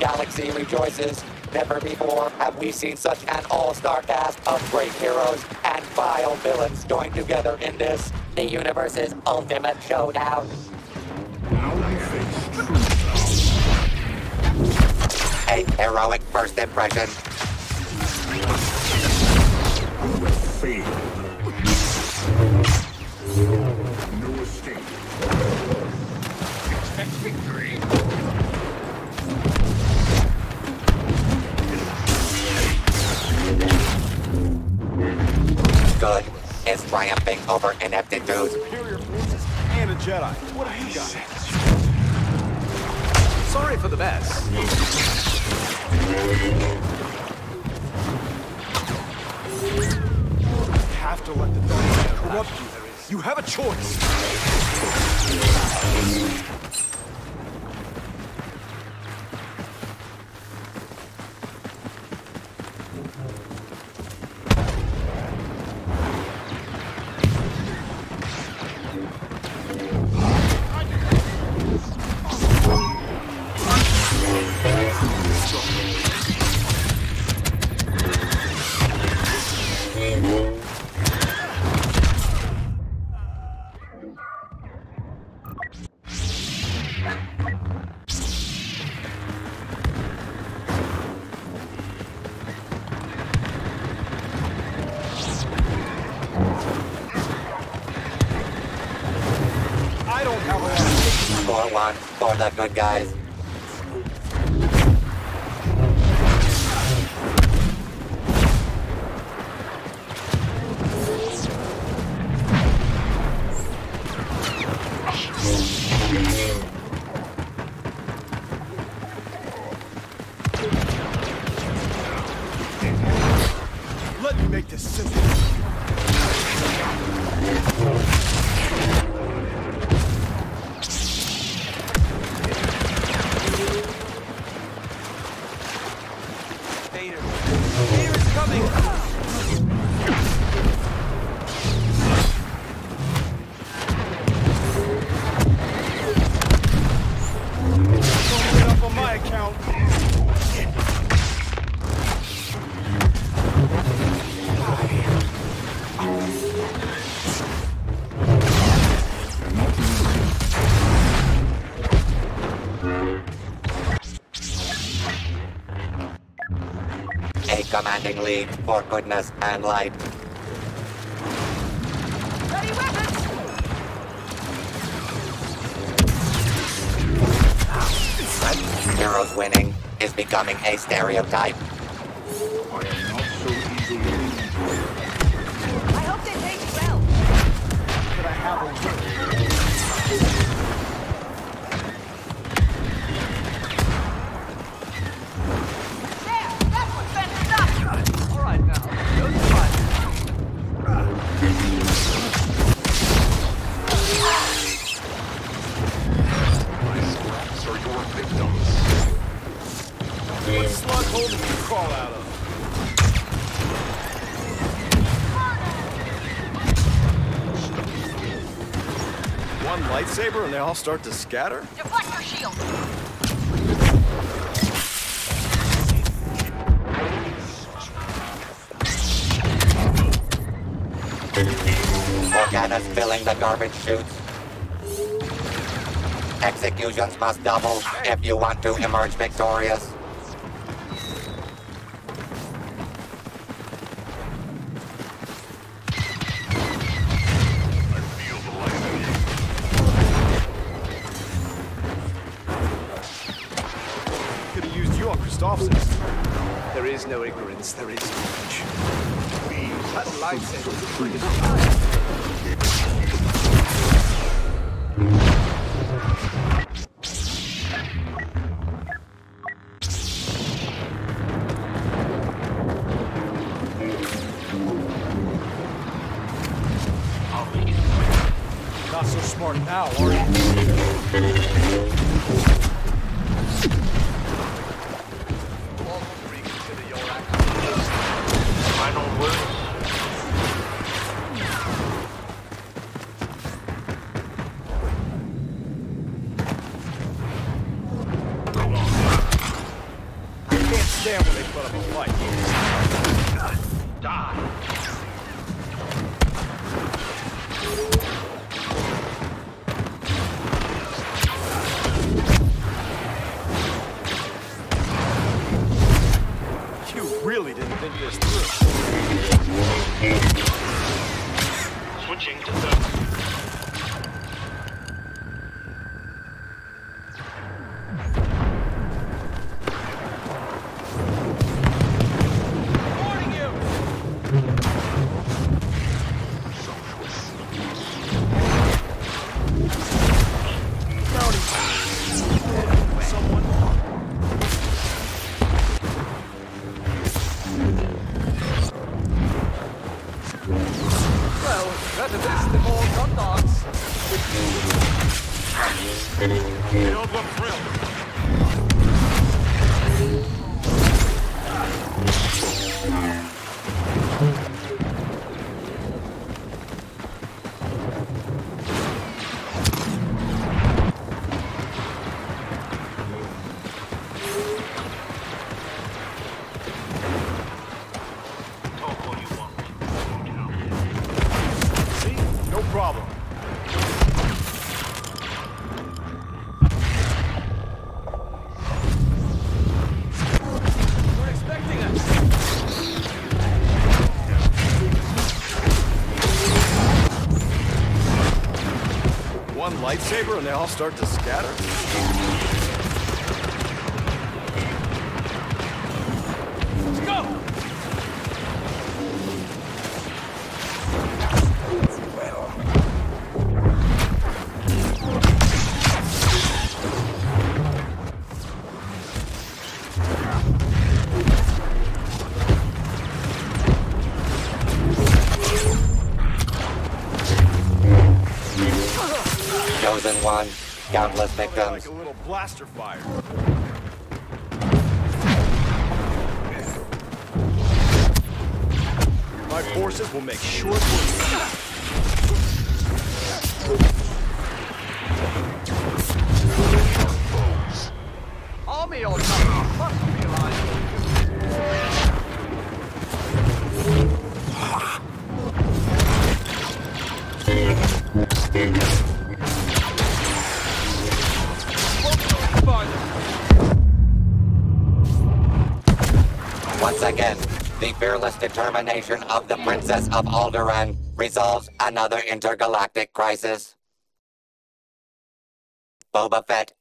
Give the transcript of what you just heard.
galaxy rejoices. Never before have we seen such an all-star cast of great heroes and vile villains joined together in this, the universe's ultimate showdown. Now we face A heroic first impression. You have failed. No escape. Expect victory. Triumphing over ineptitude. superior forces and a Jedi. What have you got? Sorry for the mess. have to let the dark corrupt you. You have a choice. One for the good guys. Let me make this simple. A commanding lead for goodness and light. Ready weapons! Heroes winning is becoming a stereotype. I am not so easily lead. I hope they take you well. Could I have a lightsaber and they all start to scatter? Deflect your shield! Organa's filling the garbage chutes. Executions must double if you want to emerge victorious. Is no ignorance, there is knowledge. That lightsaber is Not so smart now, are you? Switching to thermal. More hot dogs. You don't look thrilled. One lightsaber and they all start to scatter? Let's go! One, countless Like victims. a little blaster fire. My forces will make short work. Once again, the fearless determination of the Princess of Alderaan resolves another intergalactic crisis. Boba Fett